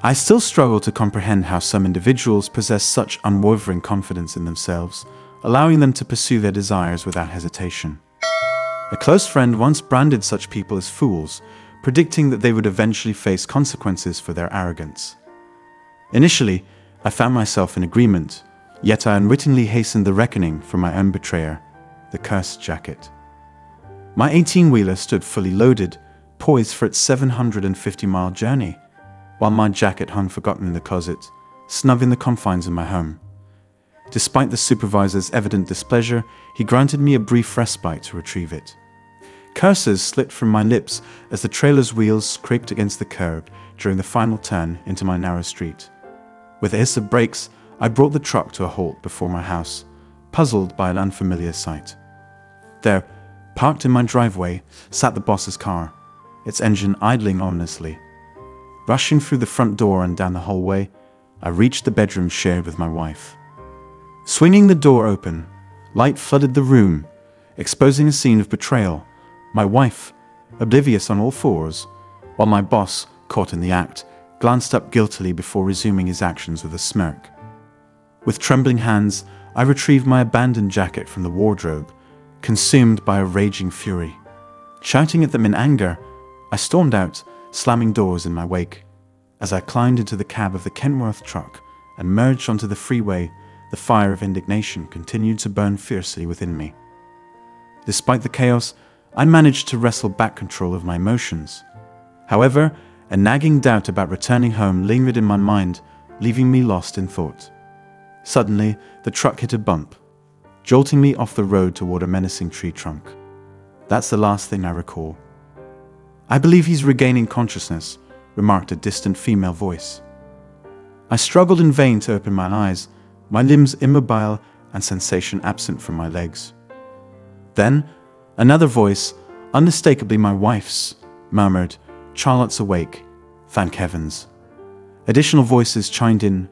I still struggle to comprehend how some individuals possess such unwavering confidence in themselves, allowing them to pursue their desires without hesitation. A close friend once branded such people as fools, predicting that they would eventually face consequences for their arrogance. Initially, I found myself in agreement, yet I unwittingly hastened the reckoning for my own betrayer, the cursed jacket. My 18 wheeler stood fully loaded, poised for its 750 mile journey, while my jacket hung forgotten in the closet, snug in the confines of my home. Despite the supervisor's evident displeasure, he granted me a brief respite to retrieve it. Curses slipped from my lips as the trailer's wheels scraped against the curb during the final turn into my narrow street. With a hiss of brakes, I brought the truck to a halt before my house, puzzled by an unfamiliar sight. There, parked in my driveway, sat the boss's car, its engine idling ominously. Rushing through the front door and down the hallway, I reached the bedroom shared with my wife. Swinging the door open, light flooded the room, exposing a scene of betrayal. My wife, oblivious on all fours, while my boss, caught in the act, glanced up guiltily before resuming his actions with a smirk. With trembling hands, I retrieved my abandoned jacket from the wardrobe, consumed by a raging fury. Shouting at them in anger, I stormed out, slamming doors in my wake. As I climbed into the cab of the Kenworth truck and merged onto the freeway, the fire of indignation continued to burn fiercely within me. Despite the chaos, I managed to wrestle back control of my emotions. However, a nagging doubt about returning home lingered in my mind, leaving me lost in thought. Suddenly, the truck hit a bump, jolting me off the road toward a menacing tree trunk. That's the last thing I recall. I believe he's regaining consciousness, remarked a distant female voice. I struggled in vain to open my eyes, my limbs immobile and sensation absent from my legs. Then, another voice, unmistakably my wife's, murmured, Charlotte's awake. Thank heavens. Additional voices chimed in,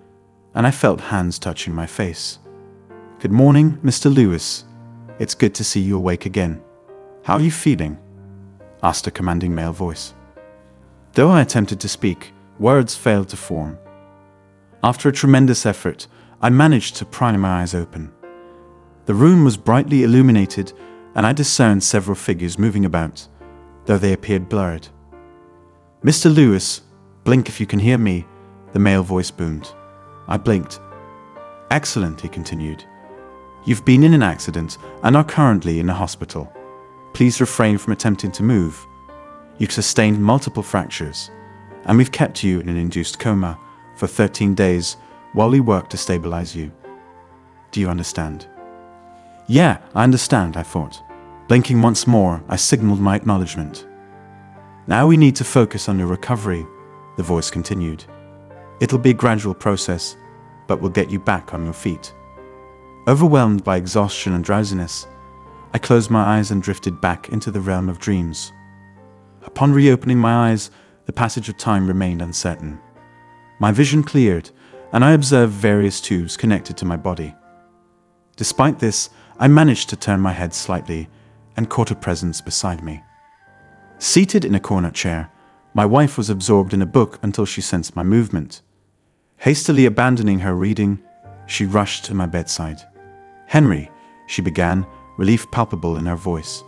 and I felt hands touching my face. Good morning, Mr. Lewis. It's good to see you awake again. How are you feeling? asked a commanding male voice. Though I attempted to speak, words failed to form. After a tremendous effort, I managed to pry my eyes open. The room was brightly illuminated, and I discerned several figures moving about, though they appeared blurred. Mr. Lewis, blink if you can hear me, the male voice boomed. I blinked. Excellent, he continued. You've been in an accident and are currently in a hospital. Please refrain from attempting to move. You've sustained multiple fractures, and we've kept you in an induced coma for 13 days while we work to stabilize you. Do you understand? Yeah, I understand, I thought. Blinking once more, I signaled my acknowledgement. Now we need to focus on your recovery, the voice continued. It'll be a gradual process, but we'll get you back on your feet. Overwhelmed by exhaustion and drowsiness, I closed my eyes and drifted back into the realm of dreams. Upon reopening my eyes, the passage of time remained uncertain. My vision cleared, and I observed various tubes connected to my body. Despite this, I managed to turn my head slightly and caught a presence beside me. Seated in a corner chair, my wife was absorbed in a book until she sensed my movement. Hastily abandoning her reading, she rushed to my bedside. Henry, she began, relief palpable in her voice.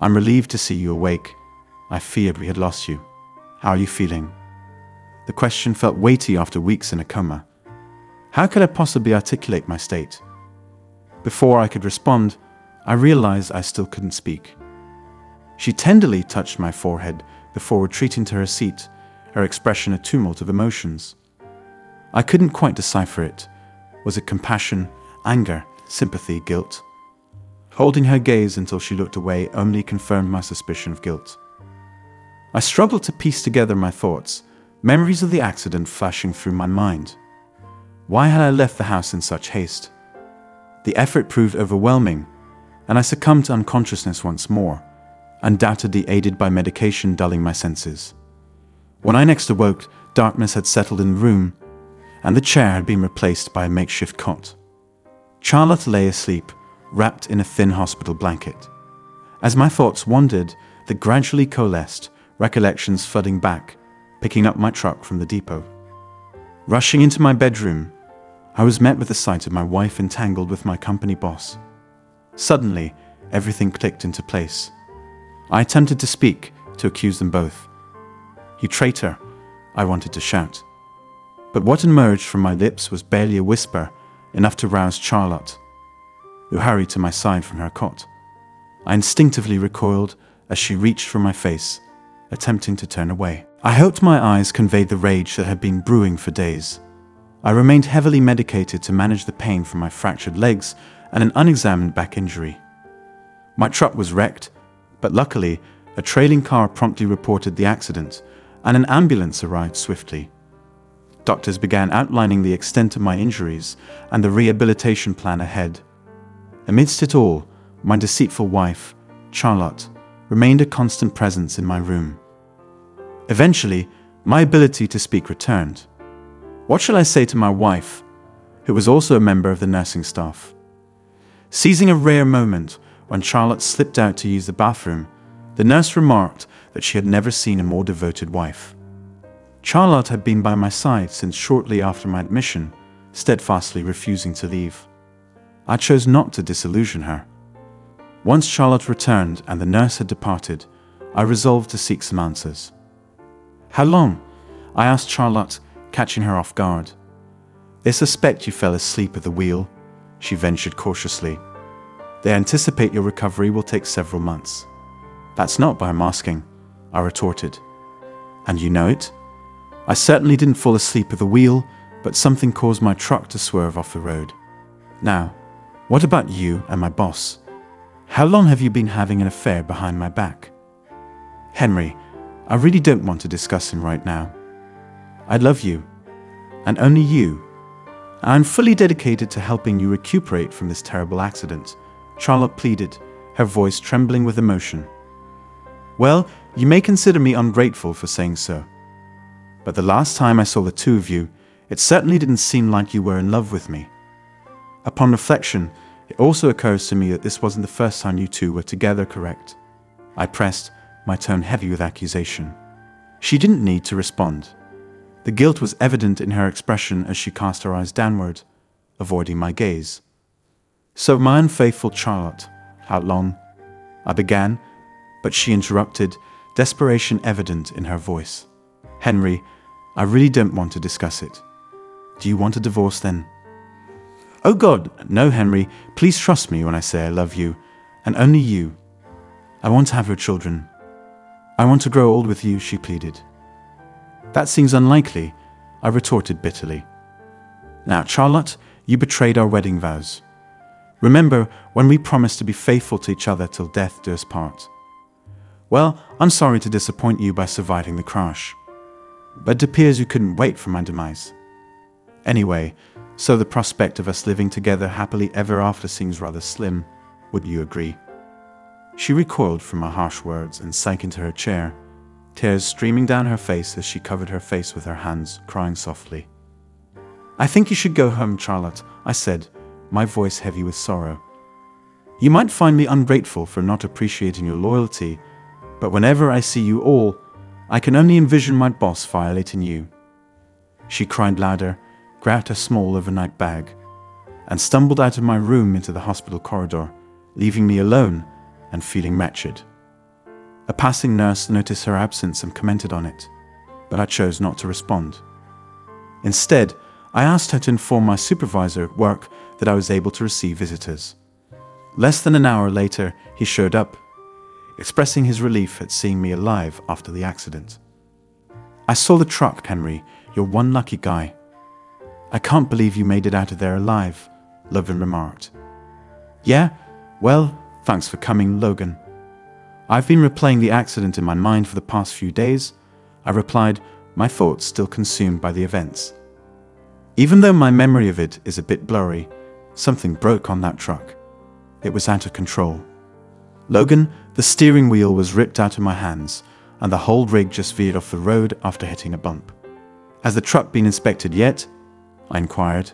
I'm relieved to see you awake. I feared we had lost you. How are you feeling? The question felt weighty after weeks in a coma. How could I possibly articulate my state? Before I could respond, I realized I still couldn't speak. She tenderly touched my forehead before retreating to her seat, her expression a tumult of emotions. I couldn't quite decipher it. Was it compassion, anger, sympathy, guilt? Holding her gaze until she looked away only confirmed my suspicion of guilt. I struggled to piece together my thoughts, memories of the accident flashing through my mind. Why had I left the house in such haste? The effort proved overwhelming, and I succumbed to unconsciousness once more undoubtedly aided by medication dulling my senses. When I next awoke, darkness had settled in the room, and the chair had been replaced by a makeshift cot. Charlotte lay asleep, wrapped in a thin hospital blanket. As my thoughts wandered, they gradually coalesced, recollections flooding back, picking up my truck from the depot. Rushing into my bedroom, I was met with the sight of my wife entangled with my company boss. Suddenly, everything clicked into place. I attempted to speak, to accuse them both. You traitor, I wanted to shout. But what emerged from my lips was barely a whisper, enough to rouse Charlotte, who hurried to my side from her cot. I instinctively recoiled as she reached for my face, attempting to turn away. I hoped my eyes conveyed the rage that had been brewing for days. I remained heavily medicated to manage the pain from my fractured legs and an unexamined back injury. My truck was wrecked, but luckily, a trailing car promptly reported the accident, and an ambulance arrived swiftly. Doctors began outlining the extent of my injuries and the rehabilitation plan ahead. Amidst it all, my deceitful wife, Charlotte, remained a constant presence in my room. Eventually, my ability to speak returned. What shall I say to my wife, who was also a member of the nursing staff? Seizing a rare moment when Charlotte slipped out to use the bathroom, the nurse remarked that she had never seen a more devoted wife. Charlotte had been by my side since shortly after my admission, steadfastly refusing to leave. I chose not to disillusion her. Once Charlotte returned and the nurse had departed, I resolved to seek some answers. How long? I asked Charlotte, catching her off guard. They suspect you fell asleep at the wheel, she ventured cautiously. They anticipate your recovery will take several months. That's not by masking, I retorted. And you know it? I certainly didn't fall asleep at the wheel, but something caused my truck to swerve off the road. Now, what about you and my boss? How long have you been having an affair behind my back? Henry, I really don't want to discuss him right now. I love you, and only you. I'm fully dedicated to helping you recuperate from this terrible accident, Charlotte pleaded, her voice trembling with emotion. Well, you may consider me ungrateful for saying so. But the last time I saw the two of you, it certainly didn't seem like you were in love with me. Upon reflection, it also occurs to me that this wasn't the first time you two were together, correct? I pressed, my tone heavy with accusation. She didn't need to respond. The guilt was evident in her expression as she cast her eyes downward, avoiding my gaze. So, my unfaithful Charlotte, how long? I began, but she interrupted, desperation evident in her voice. Henry, I really don't want to discuss it. Do you want a divorce then? Oh God, no, Henry, please trust me when I say I love you, and only you. I want to have your children. I want to grow old with you, she pleaded. That seems unlikely, I retorted bitterly. Now, Charlotte, you betrayed our wedding vows. Remember when we promised to be faithful to each other till death do us part. Well, I'm sorry to disappoint you by surviving the crash. But it appears you couldn't wait for my demise. Anyway, so the prospect of us living together happily ever after seems rather slim, would you agree? She recoiled from my harsh words and sank into her chair, tears streaming down her face as she covered her face with her hands, crying softly. I think you should go home, Charlotte, I said, my voice heavy with sorrow. You might find me ungrateful for not appreciating your loyalty, but whenever I see you all, I can only envision my boss violating you. She cried louder, grabbed her small overnight bag, and stumbled out of my room into the hospital corridor, leaving me alone and feeling wretched. A passing nurse noticed her absence and commented on it, but I chose not to respond. Instead, I asked her to inform my supervisor at work that I was able to receive visitors. Less than an hour later, he showed up, expressing his relief at seeing me alive after the accident. I saw the truck, Henry. You're one lucky guy. I can't believe you made it out of there alive, Logan remarked. Yeah? Well, thanks for coming, Logan. I've been replaying the accident in my mind for the past few days. I replied, my thoughts still consumed by the events. Even though my memory of it is a bit blurry, Something broke on that truck. It was out of control. Logan, the steering wheel was ripped out of my hands, and the whole rig just veered off the road after hitting a bump. Has the truck been inspected yet? I inquired.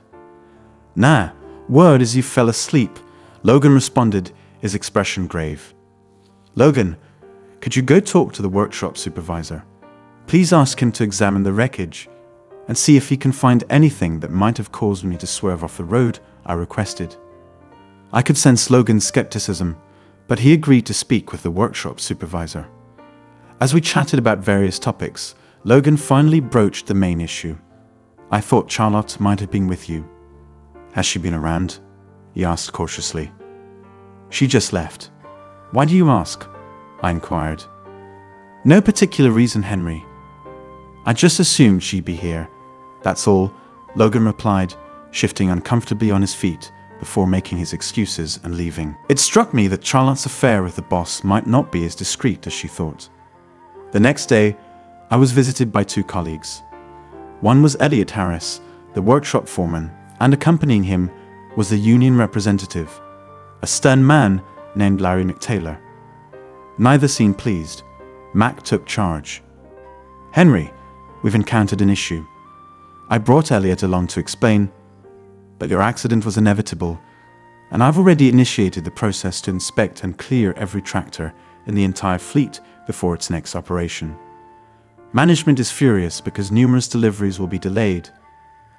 Nah, word is you fell asleep. Logan responded, his expression grave. Logan, could you go talk to the workshop supervisor? Please ask him to examine the wreckage. and see if he can find anything that might have caused me to swerve off the road, I requested. I could sense Logan's skepticism, but he agreed to speak with the workshop supervisor. As we chatted about various topics, Logan finally broached the main issue. I thought Charlotte might have been with you. Has she been around? He asked cautiously. She just left. Why do you ask? I inquired. No particular reason, Henry. I just assumed she'd be here. That's all, Logan replied, shifting uncomfortably on his feet before making his excuses and leaving. It struck me that Charlotte's affair with the boss might not be as discreet as she thought. The next day, I was visited by two colleagues. One was Elliot Harris, the workshop foreman, and accompanying him was the union representative, a stern man named Larry McTaylor. Neither seemed pleased. Mac took charge. Henry, we've encountered an issue. I brought Elliot along to explain, but your accident was inevitable, and I've already initiated the process to inspect and clear every tractor in the entire fleet before its next operation. Management is furious because numerous deliveries will be delayed,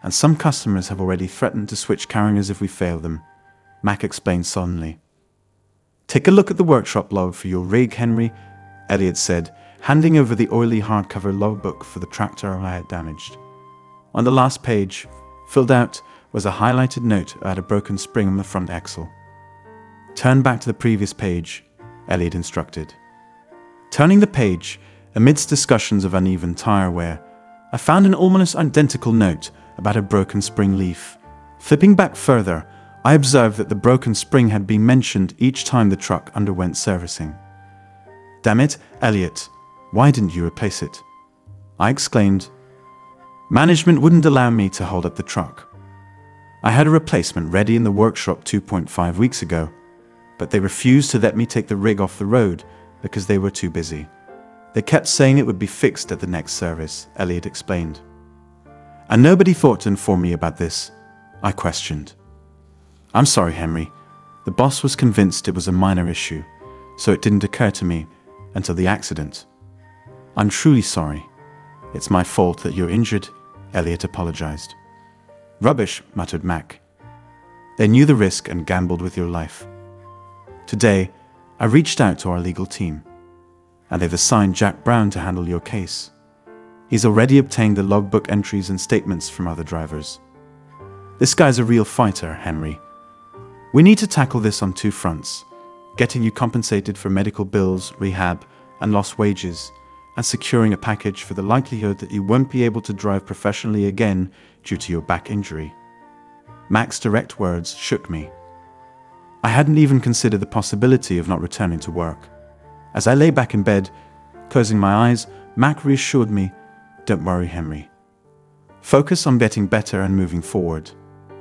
and some customers have already threatened to switch carriers if we fail them, Mac explained solemnly. Take a look at the workshop log for your rig, Henry, Elliot said, handing over the oily hardcover logbook for the tractor I had damaged. On the last page, filled out, was a highlighted note about a broken spring on the front axle. Turn back to the previous page, Elliot instructed. Turning the page, amidst discussions of uneven tire wear, I found an almost identical note about a broken spring leaf. Flipping back further, I observed that the broken spring had been mentioned each time the truck underwent servicing. Damn it, Elliot, why didn't you replace it? I exclaimed. Management wouldn't allow me to hold up the truck. I had a replacement ready in the workshop 2.5 weeks ago, but they refused to let me take the rig off the road because they were too busy. They kept saying it would be fixed at the next service, Elliot explained. And nobody thought to inform me about this. I questioned. I'm sorry, Henry. The boss was convinced it was a minor issue, so it didn't occur to me until the accident. I'm truly sorry. It's my fault that you're injured, Elliot apologized. Rubbish, muttered Mac. They knew the risk and gambled with your life. Today, I reached out to our legal team, and they've assigned Jack Brown to handle your case. He's already obtained the logbook entries and statements from other drivers. This guy's a real fighter, Henry. We need to tackle this on two fronts getting you compensated for medical bills, rehab, and lost wages, and securing a package for the likelihood that you won't be able to drive professionally again due to your back injury. Mac's direct words shook me. I hadn't even considered the possibility of not returning to work. As I lay back in bed, closing my eyes, Mac reassured me Don't worry, Henry. Focus on getting better and moving forward.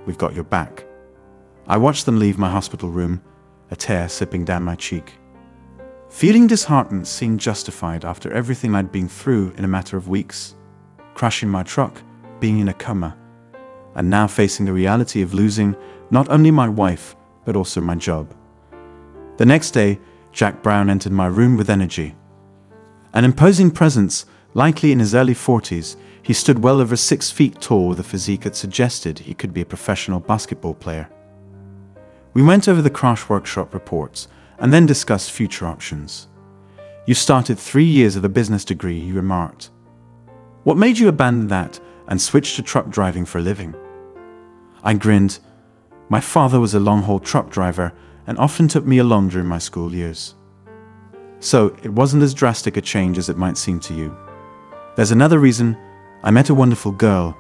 We've got your back. I watched them leave my hospital room, a tear slipping down my cheek. Feeling disheartened seemed justified after everything I'd been through in a matter of weeks crashing my truck, being in a coma, and now facing the reality of losing not only my wife, but also my job. The next day, Jack Brown entered my room with energy. An imposing presence, likely in his early 40s, he stood well over six feet tall with a physique that suggested he could be a professional basketball player. We went over the crash workshop reports and then discussed future options. You started three years of a business degree, he remarked. What made you abandon that and switch to truck driving for a living? I grinned my father was a long haul truck driver and often took me along during my school years. So it wasn't as drastic a change as it might seem to you. There's another reason I met a wonderful girl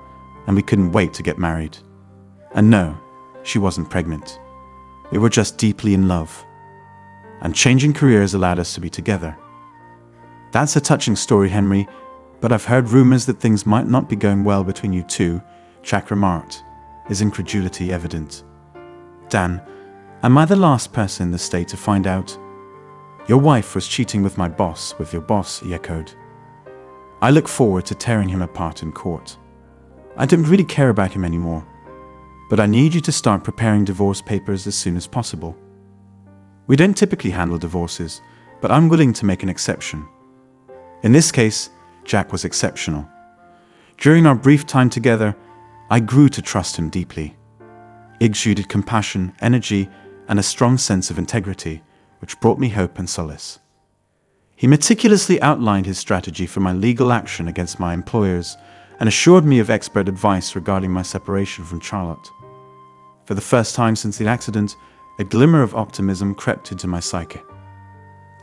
and we couldn't wait to get married. And no, she wasn't pregnant. We were just deeply in love. And changing careers allowed us to be together. That's a touching story, Henry, but I've heard rumors that things might not be going well between you two, Jack remarked, his incredulity evident. Dan, am I the last person in the state to find out? Your wife was cheating with my boss, with your boss, he echoed. I look forward to tearing him apart in court. I don't really care about him anymore, but I need you to start preparing divorce papers as soon as possible. We don't typically handle divorces, but I'm willing to make an exception. In this case, Jack was exceptional. During our brief time together, I grew to trust him deeply. He exuded compassion, energy, and a strong sense of integrity, which brought me hope and solace. He meticulously outlined his strategy for my legal action against my employers and assured me of expert advice regarding my separation from Charlotte. For the first time since the accident, a glimmer of optimism crept into my psyche.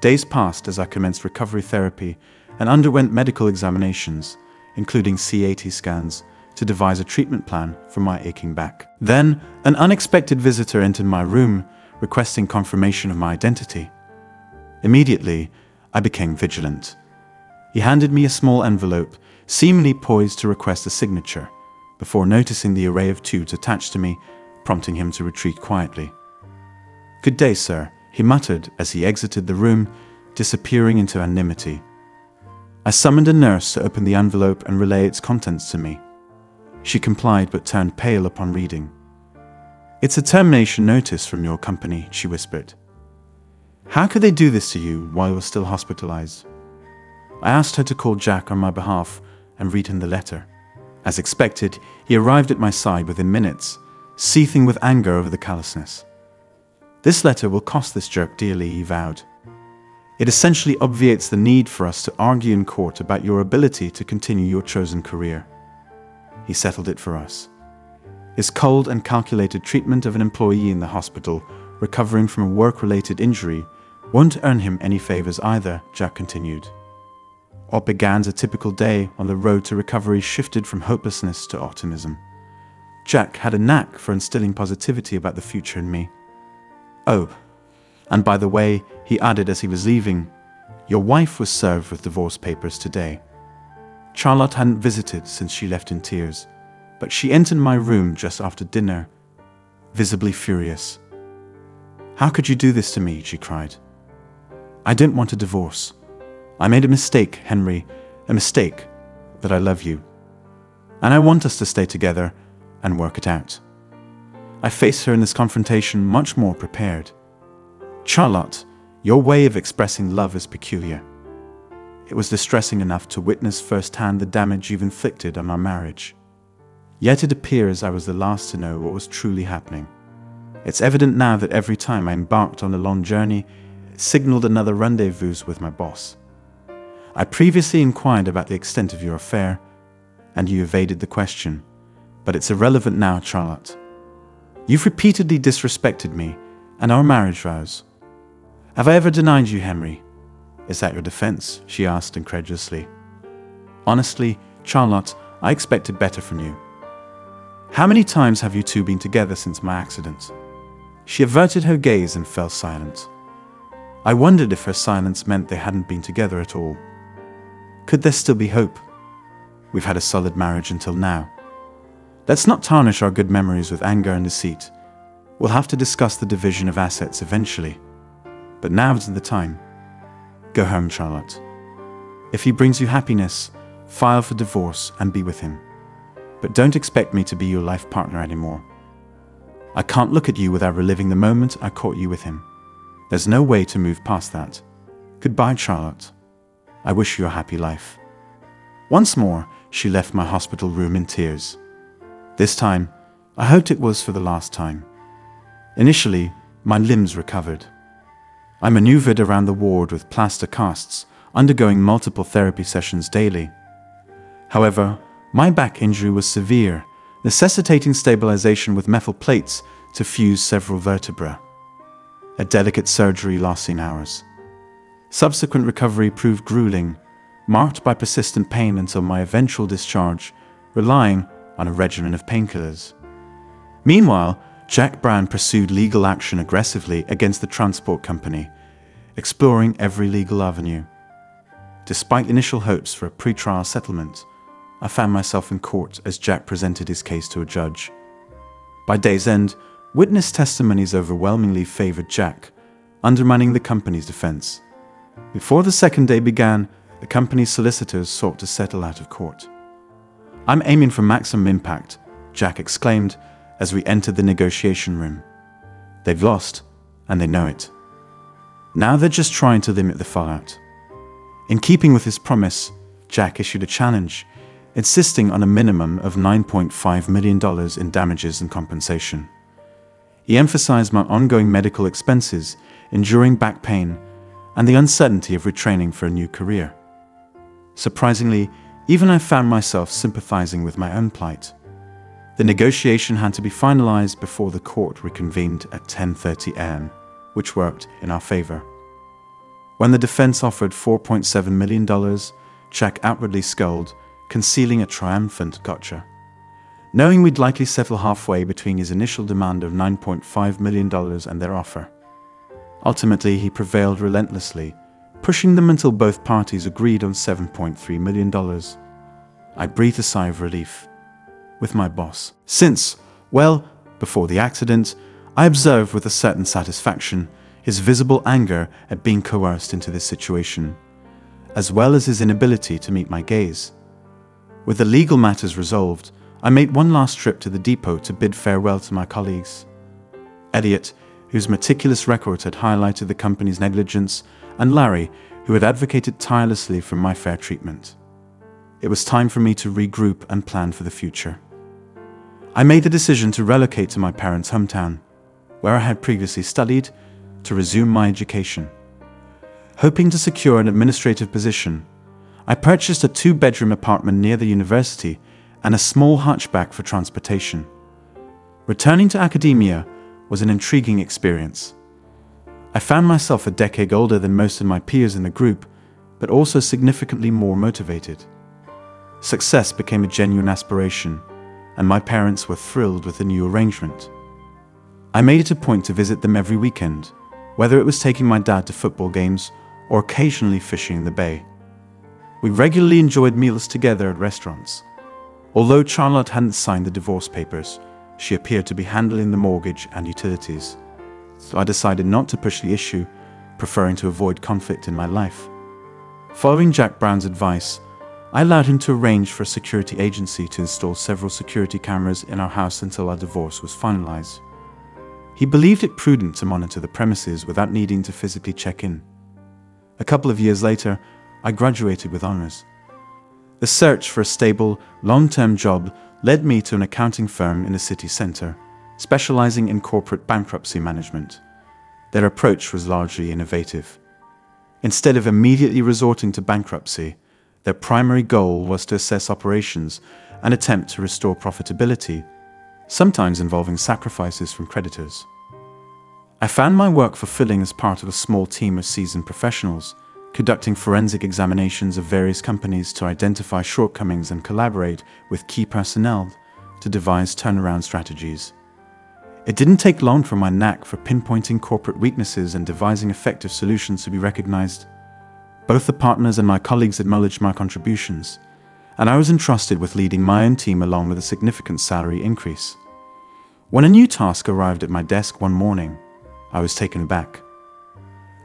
Days passed as I commenced recovery therapy and underwent medical examinations, including CAT scans, to devise a treatment plan for my aching back. Then, an unexpected visitor entered my room requesting confirmation of my identity. Immediately, I became vigilant. He handed me a small envelope, seemingly poised to request a signature, before noticing the array of tubes attached to me, prompting him to retreat quietly. Good day, sir, he muttered as he exited the room, disappearing into anonymity. I summoned a nurse to open the envelope and relay its contents to me. She complied but turned pale upon reading. It's a termination notice from your company, she whispered. How could they do this to you while you're still hospitalized? I asked her to call Jack on my behalf and read him the letter. As expected, he arrived at my side within minutes, seething with anger over the callousness. This letter will cost this jerk dearly, he vowed. It essentially obviates the need for us to argue in court about your ability to continue your chosen career. He settled it for us. His cold and calculated treatment of an employee in the hospital recovering from a work related injury won't earn him any favors either, Jack continued. What began a typical day on the road to recovery shifted from hopelessness to optimism. Jack had a knack for instilling positivity about the future in me. Oh, and by the way, he added as he was leaving, your wife was served with divorce papers today. Charlotte hadn't visited since she left in tears, but she entered my room just after dinner, visibly furious. How could you do this to me? she cried. I didn't want a divorce. I made a mistake, Henry, a mistake, but I love you. And I want us to stay together and work it out. I face her in this confrontation much more prepared. Charlotte, your way of expressing love is peculiar. It was distressing enough to witness firsthand the damage you've inflicted on our marriage. Yet it appears I was the last to know what was truly happening. It's evident now that every time I embarked on a long journey, it signaled another rendezvous with my boss. I previously inquired about the extent of your affair, and you evaded the question, but it's irrelevant now, Charlotte. You've repeatedly disrespected me and our marriage vows. Have I ever denied you, Henry? Is that your defense? she asked incredulously. Honestly, Charlotte, I expected better from you. How many times have you two been together since my accident? She averted her gaze and fell silent. I wondered if her silence meant they hadn't been together at all. Could there still be hope? We've had a solid marriage until now. Let's not tarnish our good memories with anger and deceit. We'll have to discuss the division of assets eventually. But now isn't the time. Go home, Charlotte. If he brings you happiness, file for divorce and be with him. But don't expect me to be your life partner anymore. I can't look at you without reliving the moment I caught you with him. There's no way to move past that. Goodbye, Charlotte. I wish you a happy life. Once more, she left my hospital room in tears. This time, I hoped it was for the last time. Initially, my limbs recovered. I maneuvered around the ward with plaster casts, undergoing multiple therapy sessions daily. However, my back injury was severe, necessitating stabilization with metal plates to fuse several vertebrae. A delicate surgery lasting hours. Subsequent recovery proved grueling, marked by persistent pain until my eventual discharge, relying on a regimen of painkillers. Meanwhile, Jack Brown pursued legal action aggressively against the transport company, exploring every legal avenue. Despite initial hopes for a pre-trial settlement, I found myself in court as Jack presented his case to a judge. By day's end, witness testimonies overwhelmingly favored Jack, undermining the company's defense. Before the second day began, the company's solicitors sought to settle out of court. I'm aiming for maximum impact, Jack exclaimed as we entered the negotiation room. They've lost, and they know it. Now they're just trying to limit the fallout. In keeping with his promise, Jack issued a challenge, insisting on a minimum of $9.5 million in damages and compensation. He emphasized my ongoing medical expenses, enduring back pain, and the uncertainty of retraining for a new career. Surprisingly, even I found myself sympathizing with my own plight. The negotiation had to be finalized before the court reconvened at 10:30 a.m., which worked in our favor. When the defense offered $4.7 million, Jack outwardly scolded, concealing a triumphant gotcha. Knowing we'd likely settle halfway between his initial demand of $9.5 million and their offer. Ultimately, he prevailed relentlessly, pushing them until both parties agreed on $7.3 million. I breathed a sigh of relief. With my boss. Since, well, before the accident, I observed with a certain satisfaction his visible anger at being coerced into this situation, as well as his inability to meet my gaze. With the legal matters resolved, I made one last trip to the depot to bid farewell to my colleagues. Elliot, whose meticulous records had highlighted the company's negligence, and Larry, who had advocated tirelessly for my fair treatment. It was time for me to regroup and plan for the future. I made the decision to relocate to my parents' hometown, where I had previously studied, to resume my education. Hoping to secure an administrative position, I purchased a two bedroom apartment near the university and a small hatchback for transportation. Returning to academia was an intriguing experience. I found myself a decade older than most of my peers in the group, but also significantly more motivated. Success became a genuine aspiration, and my parents were thrilled with the new arrangement. I made it a point to visit them every weekend, whether it was taking my dad to football games or occasionally fishing in the bay. We regularly enjoyed meals together at restaurants. Although Charlotte hadn't signed the divorce papers, she appeared to be handling the mortgage and utilities. So I decided not to push the issue, preferring to avoid conflict in my life. Following Jack Brown's advice, I allowed him to arrange for a security agency to install several security cameras in our house until our divorce was finalized. He believed it prudent to monitor the premises without needing to physically check in. A couple of years later, I graduated with honors. The search for a stable, long term job led me to an accounting firm in the city centre, specializing in corporate bankruptcy management. Their approach was largely innovative. Instead of immediately resorting to bankruptcy, their primary goal was to assess operations and attempt to restore profitability, sometimes involving sacrifices from creditors. I found my work fulfilling as part of a small team of seasoned professionals conducting forensic examinations of various companies to identify shortcomings and collaborate with key personnel to devise turnaround strategies. It didn't take long for my knack for pinpointing corporate weaknesses and devising effective solutions to be recognized. Both the partners and my colleagues acknowledged my contributions, and I was entrusted with leading my own team along with a significant salary increase. When a new task arrived at my desk one morning, I was taken aback.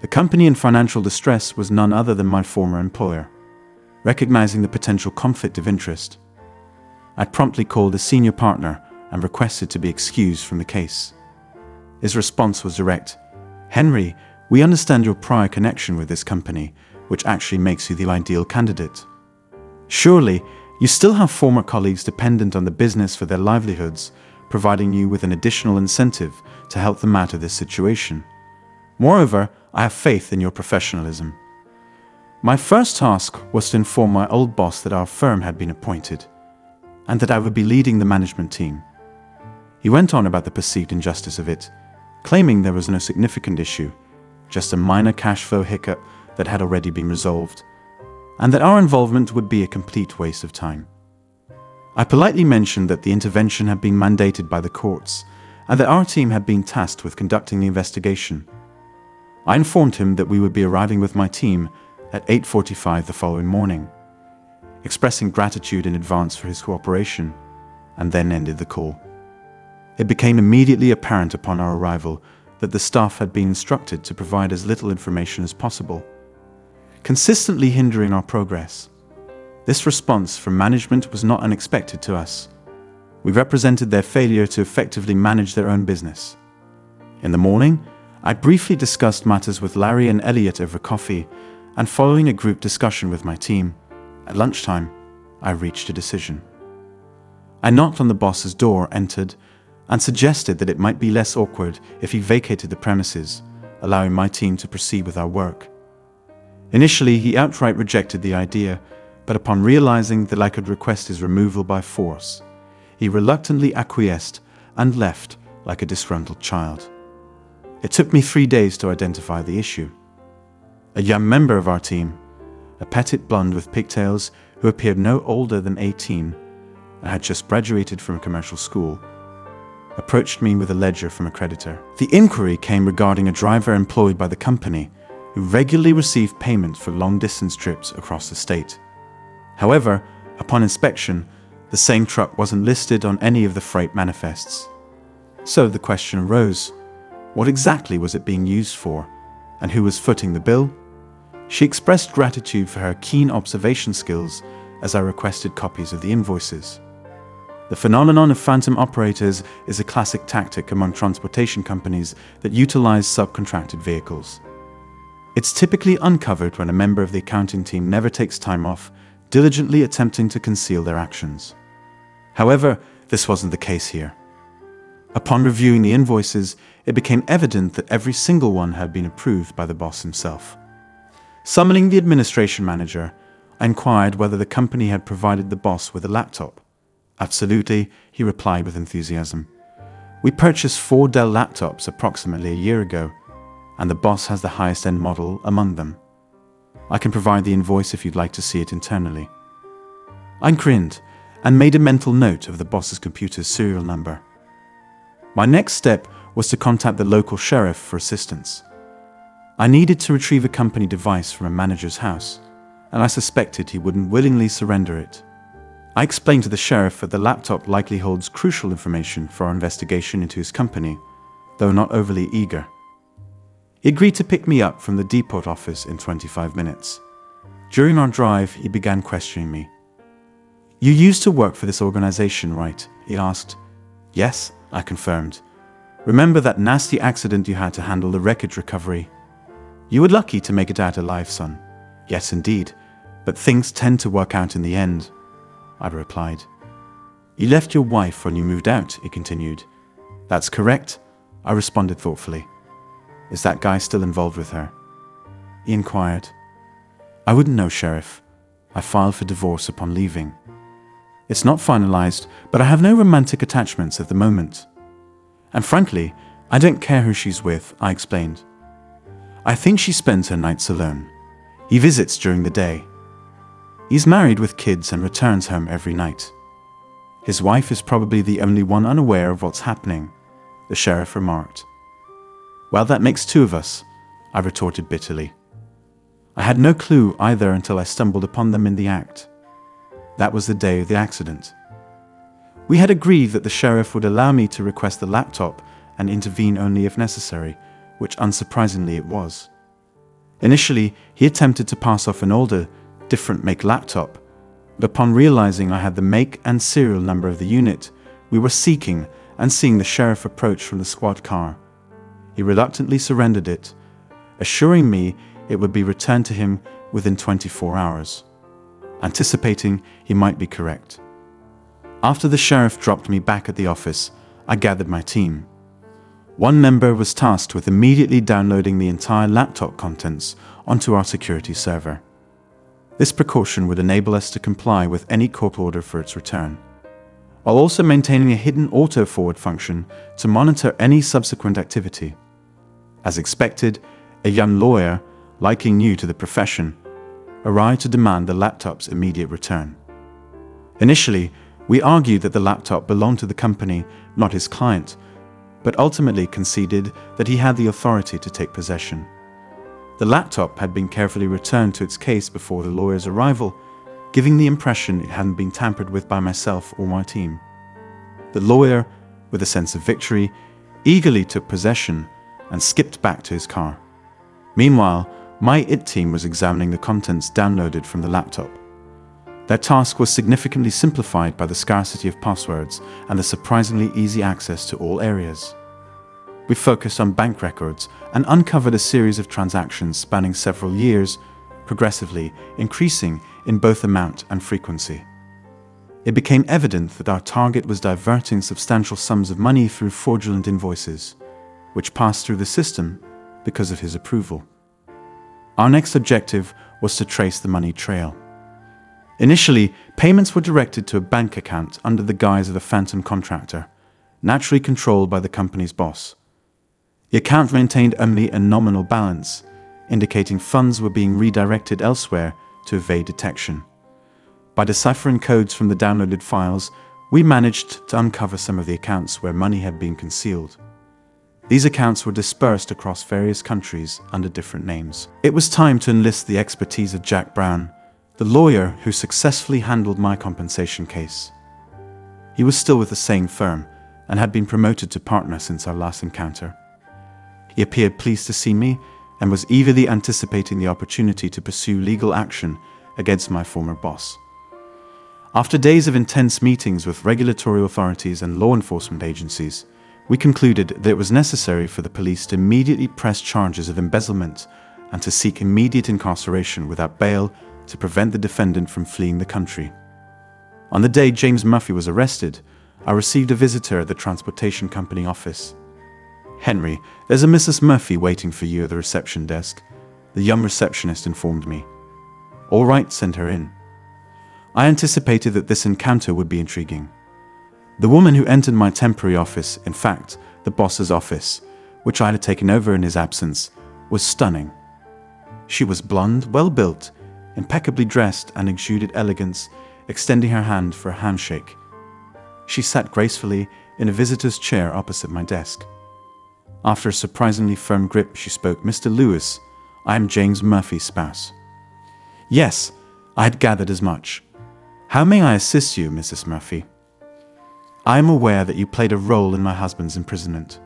The company in financial distress was none other than my former employer. Recognizing the potential conflict of interest, I promptly called a senior partner and requested to be excused from the case. His response was direct Henry, we understand your prior connection with this company, which actually makes you the ideal candidate. Surely, you still have former colleagues dependent on the business for their livelihoods, providing you with an additional incentive to help them out of this situation. Moreover, I have faith in your professionalism. My first task was to inform my old boss that our firm had been appointed and that I would be leading the management team. He went on about the perceived injustice of it, claiming there was no significant issue, just a minor cash flow hiccup that had already been resolved, and that our involvement would be a complete waste of time. I politely mentioned that the intervention had been mandated by the courts and that our team had been tasked with conducting the investigation. I informed him that we would be arriving with my team at 8.45 the following morning, expressing gratitude in advance for his cooperation, and then ended the call. It became immediately apparent upon our arrival that the staff had been instructed to provide as little information as possible, consistently hindering our progress. This response from management was not unexpected to us. We represented their failure to effectively manage their own business. In the morning, I briefly discussed matters with Larry and Elliot over coffee, and following a group discussion with my team, at lunchtime, I reached a decision. I knocked on the boss's door, entered, and suggested that it might be less awkward if he vacated the premises, allowing my team to proceed with our work. Initially, he outright rejected the idea, but upon realizing that I could request his removal by force, he reluctantly acquiesced and left like a disgruntled child. It took me three days to identify the issue. A young member of our team, a petite blonde with pigtails who appeared no older than 18 and had just graduated from a commercial school, approached me with a ledger from a creditor. The inquiry came regarding a driver employed by the company who regularly received payments for long distance trips across the state. However, upon inspection, the same truck wasn't listed on any of the freight manifests. So the question arose what exactly was it being used for, and who was footing the bill? She expressed gratitude for her keen observation skills as I requested copies of the invoices. The phenomenon of phantom operators is a classic tactic among transportation companies that utilize subcontracted vehicles. It's typically uncovered when a member of the accounting team never takes time off, diligently attempting to conceal their actions. However, this wasn't the case here. Upon reviewing the invoices, it became evident that every single one had been approved by the boss himself. Summoning the administration manager, I inquired whether the company had provided the boss with a laptop. Absolutely, he replied with enthusiasm. We purchased four Dell laptops approximately a year ago, and the boss has the highest end model among them. I can provide the invoice if you'd like to see it internally. I grinned and made a mental note of the boss's computer's serial number. My next step was to contact the local sheriff for assistance. I needed to retrieve a company device from a manager's house, and I suspected he wouldn't willingly surrender it. I explained to the sheriff that the laptop likely holds crucial information for our investigation into his company, though not overly eager. He agreed to pick me up from the depot office in 25 minutes. During our drive, he began questioning me. You used to work for this organization, right? He asked. Yes, I confirmed. Remember that nasty accident you had to handle the wreckage recovery? You were lucky to make it out alive, son. Yes, indeed, but things tend to work out in the end. I replied. You left your wife when you moved out, he continued. That's correct, I responded thoughtfully. Is that guy still involved with her? He inquired. I wouldn't know, Sheriff. I filed for divorce upon leaving. It's not finalized, but I have no romantic attachments at the moment. And frankly, I don't care who she's with, I explained. I think she spends her nights alone. He visits during the day. He's married with kids and returns home every night. His wife is probably the only one unaware of what's happening, the sheriff remarked. Well, that makes two of us, I retorted bitterly. I had no clue either until I stumbled upon them in the act. That was the day of the accident. We had agreed that the sheriff would allow me to request the laptop and intervene only if necessary, which unsurprisingly it was. Initially, he attempted to pass off an older, different make laptop, upon realizing I had the make and serial number of the unit, we were seeking and seeing the sheriff approach from the squad car. He reluctantly surrendered it, assuring me it would be returned to him within 24 hours, anticipating he might be correct. After the sheriff dropped me back at the office, I gathered my team. One member was tasked with immediately downloading the entire laptop contents onto our security server. This precaution would enable us to comply with any court order for its return, while also maintaining a hidden auto forward function to monitor any subsequent activity. As expected, a young lawyer, liking new to the profession, arrived to demand the laptop's immediate return. Initially, we argued that the laptop belonged to the company, not his client, but ultimately conceded that he had the authority to take possession. The laptop had been carefully returned to its case before the lawyer's arrival, giving the impression it hadn't been tampered with by myself or my team. The lawyer, with a sense of victory, eagerly took possession and skipped back to his car. Meanwhile, my IT team was examining the contents downloaded from the laptop. Their task was significantly simplified by the scarcity of passwords and the surprisingly easy access to all areas. We focused on bank records and uncovered a series of transactions spanning several years, progressively increasing in both amount and frequency. it became evident that our target was diverting substantial sums of money through fraudulent invoices, which passed through the system because of his approval. Our next objective was to trace the money trail. Initially, payments were directed to a bank account under the guise of a phantom contractor, naturally controlled by the company's boss. The account maintained only a nominal balance, indicating funds were being redirected elsewhere to evade detection. By deciphering codes from the downloaded files, we managed to uncover some of the accounts where money had been concealed. These accounts were dispersed across various countries under different names. It was time to enlist the expertise of Jack Brown, the lawyer who successfully handled my compensation case. He was still with the same firm and had been promoted to partner since our last encounter. He appeared pleased to see me and was eagerly anticipating the opportunity to pursue legal action against my former boss. After days of intense meetings with regulatory authorities and law enforcement agencies, we concluded that it was necessary for the police to immediately press charges of embezzlement and to seek immediate incarceration without bail to prevent the defendant from fleeing the country. On the day James Murphy was arrested, I received a visitor at the transportation company office. Henry, there's a Mrs. Murphy waiting for you at the reception desk, the young receptionist informed me. All right, send her in. I anticipated that this encounter would be intriguing. The woman who entered my temporary office, in fact, the boss's office, which I had taken over in his absence, was stunning. She was blonde, well built, impeccably dressed, and exuded elegance, extending her hand for a handshake. She sat gracefully in a visitor's chair opposite my desk. After a surprisingly firm grip, she spoke, Mr. Lewis, I am James Murphy's spouse. Yes, I had gathered as much. How may I assist you, Mrs. Murphy? I am aware that you played a role in my husband's imprisonment.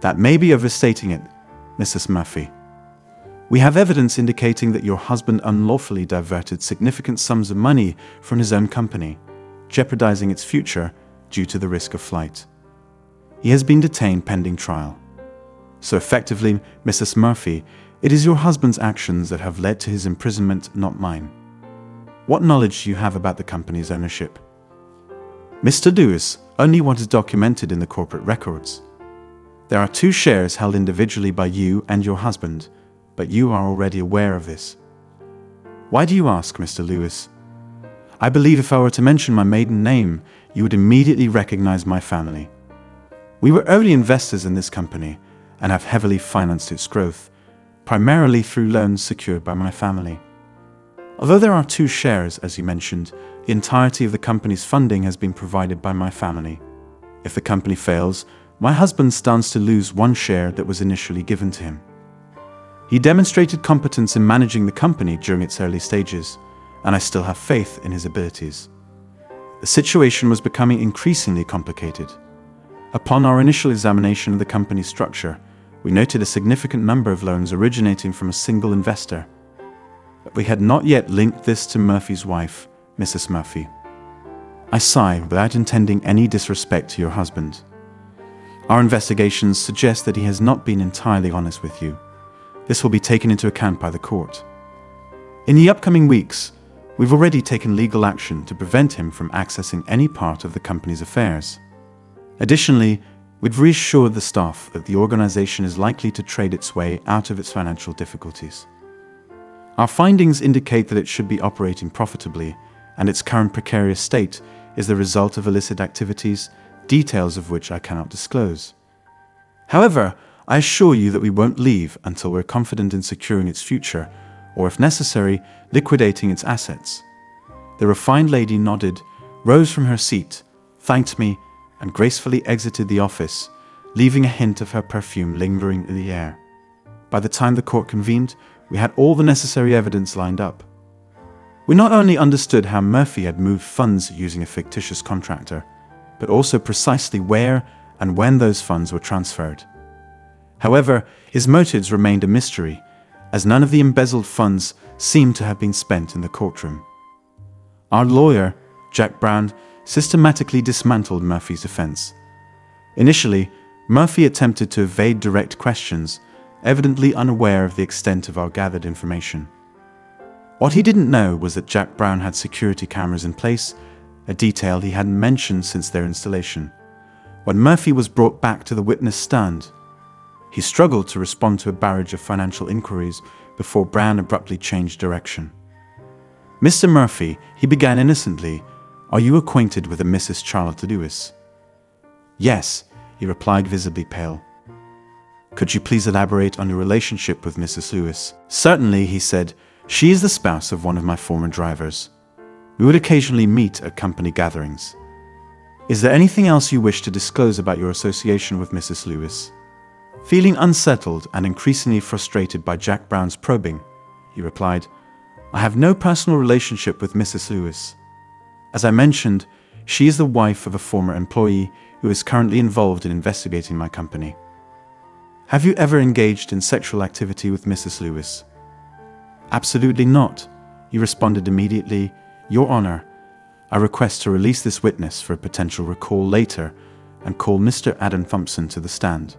That may be overstating it, Mrs. Murphy. We have evidence indicating that your husband unlawfully diverted significant sums of money from his own company, jeopardizing its future due to the risk of flight. He has been detained pending trial. So effectively, Mrs. Murphy, it is your husband's actions that have led to his imprisonment, not mine. What knowledge do you have about the company's ownership? Mr. Lewis only what is documented in the corporate records. There are two shares held individually by you and your husband, but you are already aware of this. Why do you ask, Mr. Lewis? I believe if I were to mention my maiden name, you would immediately recognize my family. We were early investors in this company and have heavily financed its growth, primarily through loans secured by my family. Although there are two shares, as you mentioned, the entirety of the company's funding has been provided by my family. If the company fails, my husband stands to lose one share that was initially given to him. He demonstrated competence in managing the company during its early stages, and I still have faith in his abilities. The situation was becoming increasingly complicated. Upon our initial examination of the company's structure, we noted a significant number of loans originating from a single investor but we had not yet linked this to Murphy's wife, Mrs. Murphy. I sigh without intending any disrespect to your husband. Our investigations suggest that he has not been entirely honest with you. This will be taken into account by the court. In the upcoming weeks, we've already taken legal action to prevent him from accessing any part of the company's affairs. Additionally, we've reassured the staff that the organization is likely to trade its way out of its financial difficulties. Our findings indicate that it should be operating profitably, and its current precarious state is the result of illicit activities, details of which I cannot disclose. However, I assure you that we won't leave until we're confident in securing its future, or if necessary, liquidating its assets. The refined lady nodded, rose from her seat, thanked me, and gracefully exited the office, leaving a hint of her perfume lingering in the air. By the time the court convened, we had all the necessary evidence lined up. We not only understood how Murphy had moved funds using a fictitious contractor, but also precisely where and when those funds were transferred. However, his motives remained a mystery, as none of the embezzled funds seemed to have been spent in the courtroom. Our lawyer, Jack Brown, systematically dismantled Murphy's defense. Initially, Murphy attempted to evade direct questions evidently unaware of the extent of our gathered information. What he didn't know was that Jack Brown had security cameras in place a detail he hadn't mentioned since their installation. When Murphy was brought back to the witness stand, he struggled to respond to a barrage of financial inquiries before Brown abruptly changed direction. Mr. Murphy, he began innocently, Are you acquainted with a Mrs. Charlotte Lewis? Yes, he replied, visibly pale. Could you please elaborate on your relationship with Mrs. Lewis? Certainly, he said. She is the spouse of one of my former drivers. We would occasionally meet at company gatherings. Is there anything else you wish to disclose about your association with Mrs. Lewis? Feeling unsettled and increasingly frustrated by Jack Brown's probing, he replied, I have no personal relationship with Mrs. Lewis. As I mentioned, she is the wife of a former employee who is currently involved in investigating my company. Have you ever engaged in sexual activity with Mrs. Lewis? Absolutely not, he responded immediately. Your Honor, I request to release this witness for a potential recall later and call Mr. Adam Thompson to the stand.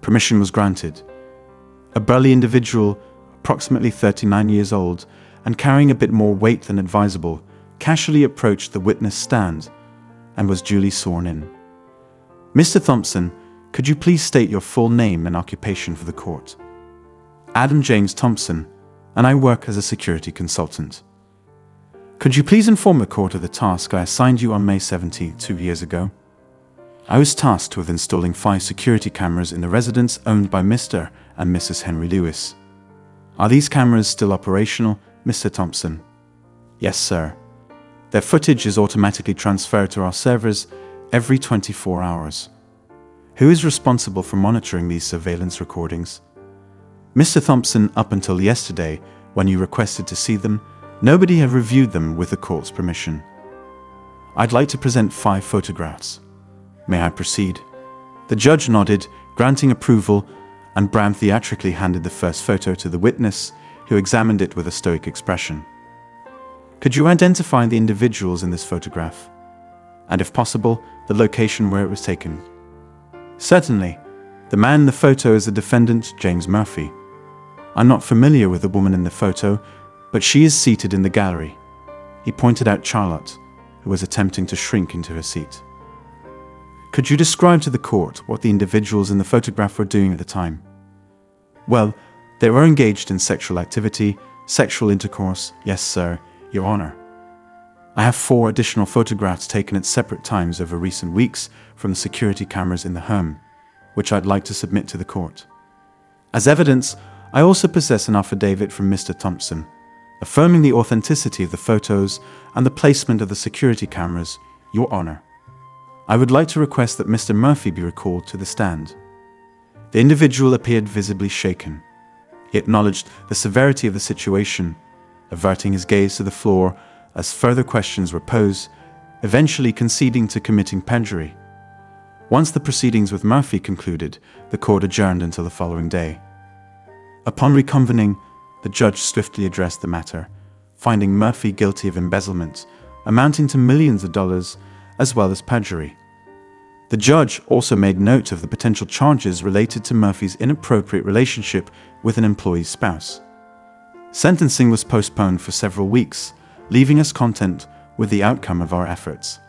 Permission was granted. A burly individual, approximately 39 years old, and carrying a bit more weight than advisable, casually approached the witness stand and was duly sworn in. Mr. Thompson, could you please state your full name and occupation for the court? Adam James Thompson, and I work as a security consultant. Could you please inform the court of the task I assigned you on May 17, two years ago? I was tasked with installing five security cameras in the residence owned by Mr. and Mrs. Henry Lewis. Are these cameras still operational, Mr. Thompson? Yes, sir. Their footage is automatically transferred to our servers every 24 hours. Who is responsible for monitoring these surveillance recordings? Mr. Thompson, up until yesterday, when you requested to see them, nobody had reviewed them with the court's permission. I'd like to present five photographs. May I proceed? The judge nodded, granting approval, and Brown theatrically handed the first photo to the witness, who examined it with a stoic expression. Could you identify the individuals in this photograph? And if possible, the location where it was taken? Certainly. The man in the photo is the defendant, James Murphy. I'm not familiar with the woman in the photo, but she is seated in the gallery. He pointed out Charlotte, who was attempting to shrink into her seat. Could you describe to the court what the individuals in the photograph were doing at the time? Well, they were engaged in sexual activity, sexual intercourse, yes, sir, your honor. I have four additional photographs taken at separate times over recent weeks from the security cameras in the home, which I'd like to submit to the court. As evidence, I also possess an affidavit from Mr. Thompson, affirming the authenticity of the photos and the placement of the security cameras, Your Honor. I would like to request that Mr. Murphy be recalled to the stand. The individual appeared visibly shaken. He acknowledged the severity of the situation, averting his gaze to the floor as further questions were posed, eventually conceding to committing perjury. Once the proceedings with Murphy concluded, the court adjourned until the following day. Upon reconvening, the judge swiftly addressed the matter, finding Murphy guilty of embezzlement, amounting to millions of dollars, as well as perjury. The judge also made note of the potential charges related to Murphy's inappropriate relationship with an employee's spouse. Sentencing was postponed for several weeks leaving us content with the outcome of our efforts.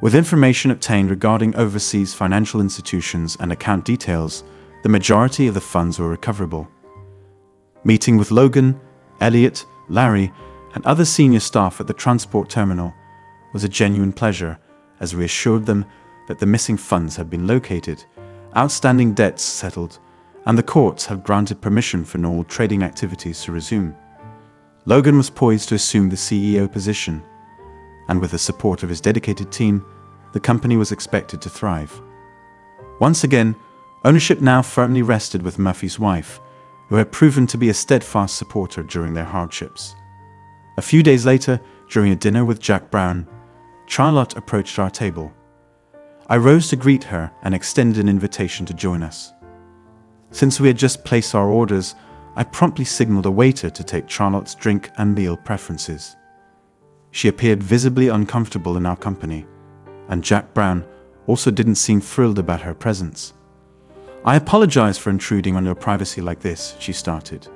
With information obtained regarding overseas financial institutions and account details, the majority of the funds were recoverable. Meeting with Logan, Elliot, Larry, and other senior staff at the transport terminal was a genuine pleasure as we assured them that the missing funds had been located, outstanding debts settled, and the courts had granted permission for normal trading activities to resume. Logan was poised to assume the CEO position, and with the support of his dedicated team, the company was expected to thrive. Once again, ownership now firmly rested with Murphy's wife, who had proven to be a steadfast supporter during their hardships. A few days later, during a dinner with Jack Brown, Charlotte approached our table. I rose to greet her and extended an invitation to join us. Since we had just placed our orders, I promptly signaled a waiter to take Charlotte's drink and meal preferences. She appeared visibly uncomfortable in our company, and Jack Brown also didn't seem thrilled about her presence. I apologize for intruding on your privacy like this, she started.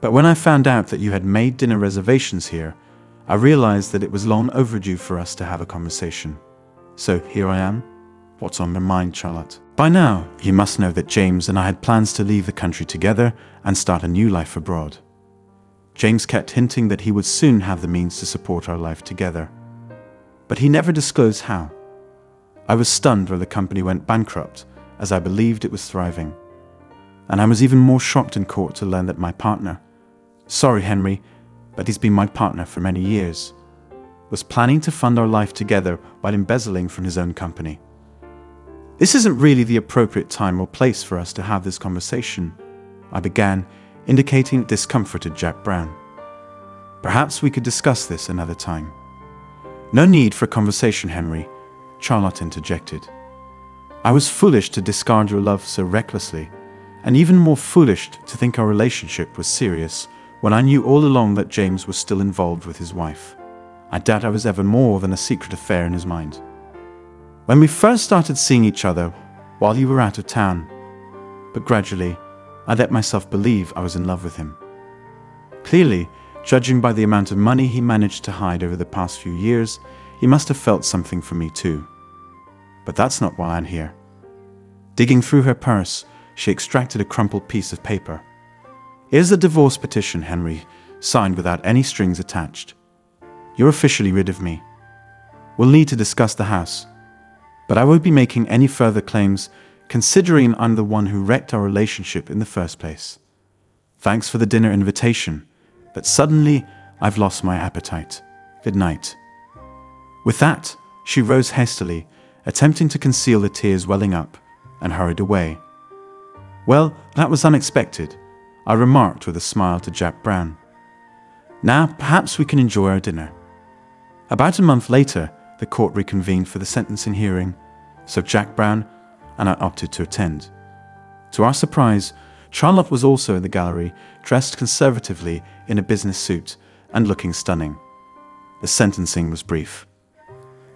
But when I found out that you had made dinner reservations here, I realized that it was long overdue for us to have a conversation. So here I am. What's on my mind, Charlotte? By now, you must know that James and I had plans to leave the country together and start a new life abroad. James kept hinting that he would soon have the means to support our life together. But he never disclosed how. I was stunned when the company went bankrupt, as I believed it was thriving. And I was even more shocked in court to learn that my partner, sorry Henry, but he's been my partner for many years, was planning to fund our life together while embezzling from his own company. This isn't really the appropriate time or place for us to have this conversation, I began, indicating discomforted Jack Brown. Perhaps we could discuss this another time. No need for a conversation, Henry, Charlotte interjected. I was foolish to discard your love so recklessly, and even more foolish to think our relationship was serious when I knew all along that James was still involved with his wife. I doubt I was ever more than a secret affair in his mind. When we first started seeing each other, while you were out of town, but gradually, I let myself believe I was in love with him. Clearly, judging by the amount of money he managed to hide over the past few years, he must have felt something for me too. But that's not why I'm here. Digging through her purse, she extracted a crumpled piece of paper. Here's the divorce petition, Henry, signed without any strings attached. You're officially rid of me. We'll need to discuss the house, but I won't be making any further claims considering I'm the one who wrecked our relationship in the first place. Thanks for the dinner invitation, but suddenly I've lost my appetite. Good night. With that, she rose hastily, attempting to conceal the tears welling up, and hurried away. Well, that was unexpected, I remarked with a smile to Jack Brown. Now, perhaps we can enjoy our dinner. About a month later, the court reconvened for the sentencing hearing, so Jack Brown and I opted to attend. To our surprise, Charlotte was also in the gallery, dressed conservatively in a business suit and looking stunning. The sentencing was brief.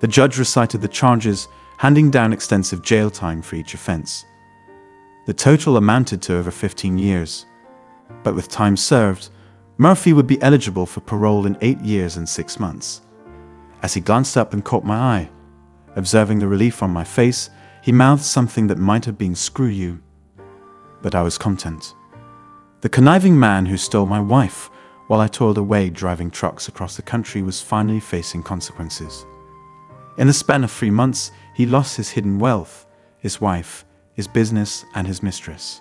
The judge recited the charges, handing down extensive jail time for each offence. The total amounted to over 15 years. But with time served, Murphy would be eligible for parole in eight years and six months. As he glanced up and caught my eye, observing the relief on my face, he mouthed something that might have been screw you. But I was content. The conniving man who stole my wife while I toiled away driving trucks across the country was finally facing consequences. In the span of three months, he lost his hidden wealth, his wife, his business, and his mistress.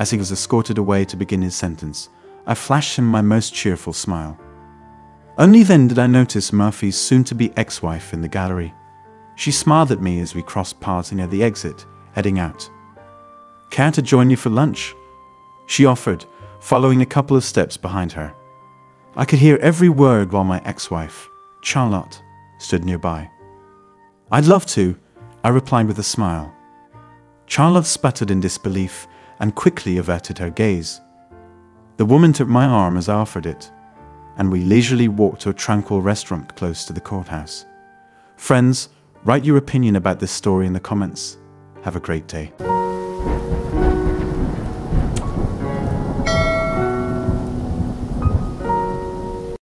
As he was escorted away to begin his sentence, I flashed him my most cheerful smile. Only then did I notice Murphy's soon to be ex wife in the gallery. She smiled at me as we crossed paths near the exit, heading out. Care to join you for lunch? She offered, following a couple of steps behind her. I could hear every word while my ex wife, Charlotte, stood nearby. I'd love to, I replied with a smile. Charlotte sputtered in disbelief and quickly averted her gaze. The woman took my arm as I offered it, and we leisurely walked to a tranquil restaurant close to the courthouse. Friends, write your opinion about this story in the comments. Have a great day.